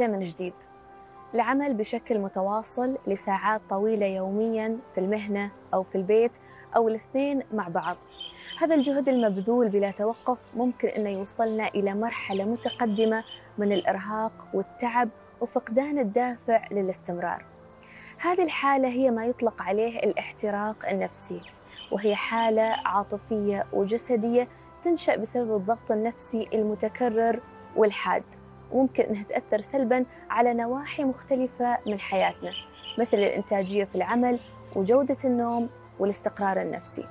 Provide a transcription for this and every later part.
من جديد. العمل بشكل متواصل لساعات طويلة يوميا في المهنة أو في البيت أو الاثنين مع بعض. هذا الجهد المبذول بلا توقف ممكن أنه يوصلنا إلى مرحلة متقدمة من الإرهاق والتعب وفقدان الدافع للاستمرار. هذه الحالة هي ما يطلق عليه الاحتراق النفسي وهي حالة عاطفية وجسدية تنشأ بسبب الضغط النفسي المتكرر والحاد. وممكن أنها تأثر سلبا على نواحي مختلفة من حياتنا مثل الإنتاجية في العمل وجودة النوم والاستقرار النفسي.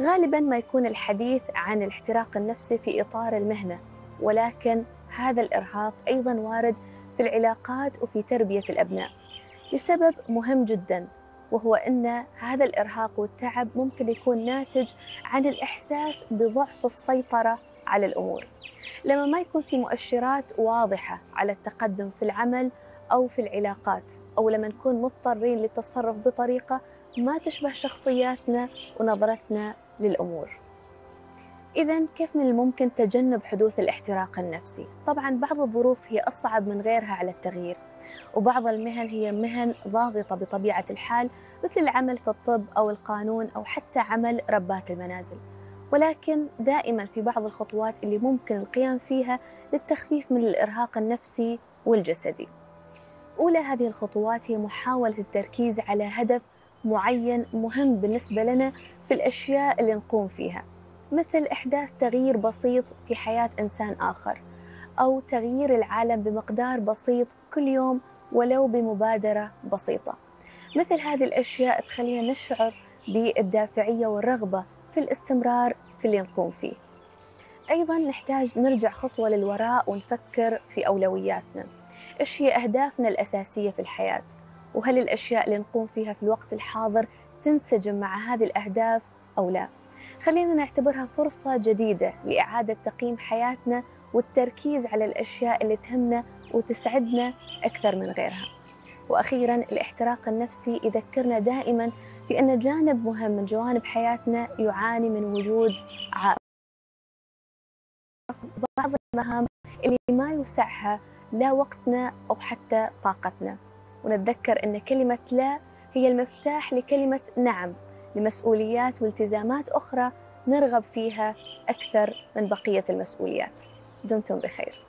غالبا ما يكون الحديث عن الاحتراق النفسي في إطار المهنة ولكن هذا الإرهاق أيضا وارد في العلاقات وفي تربية الأبناء. لسبب مهم جدا وهو أن هذا الإرهاق والتعب ممكن يكون ناتج عن الإحساس بضعف السيطرة على الأمور. لما ما يكون في مؤشرات واضحة على التقدم في العمل أو في العلاقات أو لما نكون مضطرين للتصرف بطريقة ما تشبه شخصياتنا ونظرتنا للأمور. إذا كيف من الممكن تجنب حدوث الاحتراق النفسي؟ طبعا بعض الظروف هي أصعب من غيرها على التغيير وبعض المهن هي مهن ضاغطة بطبيعة الحال مثل العمل في الطب أو القانون أو حتى عمل ربات المنازل. ولكن دائما في بعض الخطوات اللي ممكن القيام فيها للتخفيف من الإرهاق النفسي والجسدي. أولى هذه الخطوات هي محاولة التركيز على هدف معين مهم بالنسبة لنا في الأشياء اللي نقوم فيها مثل إحداث تغيير بسيط في حياة إنسان آخر أو تغيير العالم بمقدار بسيط كل يوم ولو بمبادرة بسيطة. مثل هذه الأشياء تخلينا نشعر بالدافعية والرغبة في الاستمرار في اللي نقوم فيه. أيضا نحتاج نرجع خطوة للوراء ونفكر في أولوياتنا. إيش هي أهدافنا الأساسية في الحياة؟ وهل الأشياء اللي نقوم فيها في الوقت الحاضر تنسجم مع هذه الأهداف أو لا؟ خلينا نعتبرها فرصة جديدة لإعادة تقييم حياتنا والتركيز على الأشياء اللي تهمنا وتسعدنا أكثر من غيرها. وأخيرا الاحتراق النفسي يذكرنا دائما في أن جانب مهم من جوانب حياتنا يعاني من وجود عائق بعض المهام اللي ما يوسعها لا وقتنا أو حتى طاقتنا. ونتذكر أن كلمة لا هي المفتاح لكلمة نعم لمسؤوليات والتزامات أخرى نرغب فيها أكثر من بقية المسؤوليات. دمتم بخير.